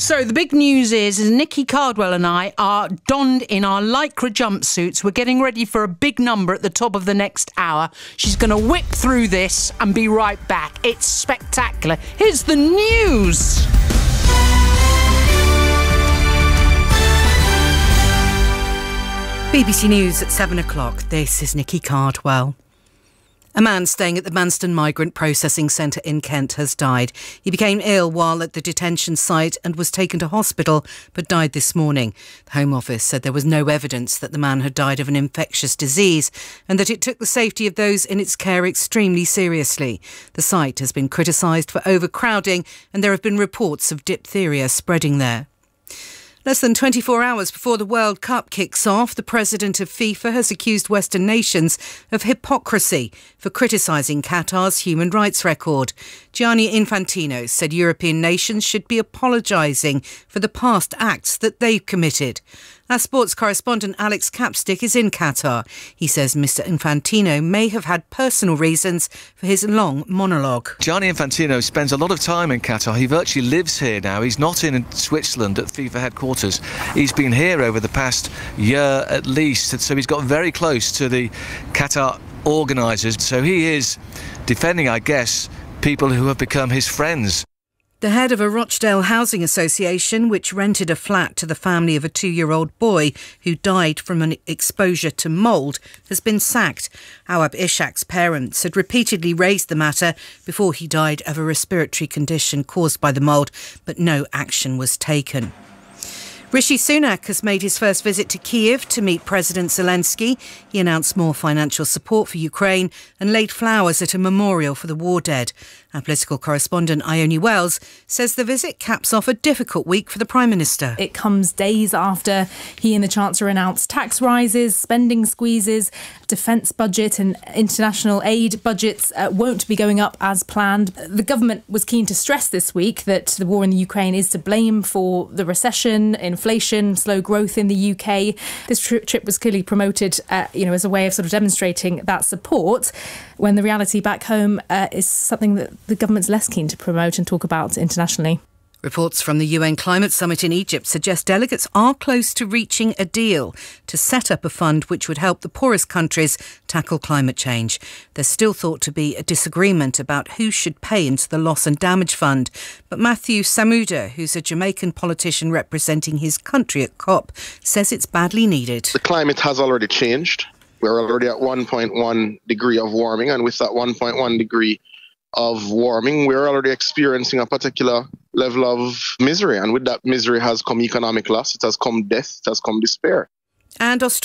So the big news is, is Nikki Cardwell and I are donned in our lycra jumpsuits. We're getting ready for a big number at the top of the next hour. She's going to whip through this and be right back. It's spectacular. Here's the news. BBC News at seven o'clock. This is Nikki Cardwell. A man staying at the Manston Migrant Processing Centre in Kent has died. He became ill while at the detention site and was taken to hospital, but died this morning. The Home Office said there was no evidence that the man had died of an infectious disease and that it took the safety of those in its care extremely seriously. The site has been criticised for overcrowding and there have been reports of diphtheria spreading there. Less than 24 hours before the World Cup kicks off, the president of FIFA has accused Western nations of hypocrisy for criticising Qatar's human rights record. Gianni Infantino said European nations should be apologising for the past acts that they've committed. Our sports correspondent Alex Capstick is in Qatar. He says Mr. Infantino may have had personal reasons for his long monologue. Gianni Infantino spends a lot of time in Qatar. He virtually lives here now. He's not in Switzerland at FIFA headquarters. He's been here over the past year at least, so he's got very close to the Qatar organisers. So he is defending, I guess, people who have become his friends. The head of a Rochdale housing association, which rented a flat to the family of a two year old boy who died from an exposure to mould, has been sacked. Awaab Ishak's parents had repeatedly raised the matter before he died of a respiratory condition caused by the mould, but no action was taken. Rishi Sunak has made his first visit to Kiev to meet President Zelensky. He announced more financial support for Ukraine and laid flowers at a memorial for the war dead. Our political correspondent Ione Wells says the visit caps off a difficult week for the Prime Minister. It comes days after he and the Chancellor announced tax rises, spending squeezes, defence budget and international aid budgets uh, won't be going up as planned. The government was keen to stress this week that the war in the Ukraine is to blame for the recession, inflation, slow growth in the UK. This tri- trip was clearly promoted, uh, you know, as a way of sort of demonstrating that support when the reality back home uh, is something that the government's less keen to promote and talk about internationally. Reports from the UN Climate Summit in Egypt suggest delegates are close to reaching a deal to set up a fund which would help the poorest countries tackle climate change. There's still thought to be a disagreement about who should pay into the loss and damage fund. But Matthew Samuda, who's a Jamaican politician representing his country at COP, says it's badly needed. The climate has already changed. We're already at 1.1 degree of warming, and with that 1.1 degree of warming, we're already experiencing a particular level of misery. And with that misery has come economic loss, it has come death, it has come despair. And Australia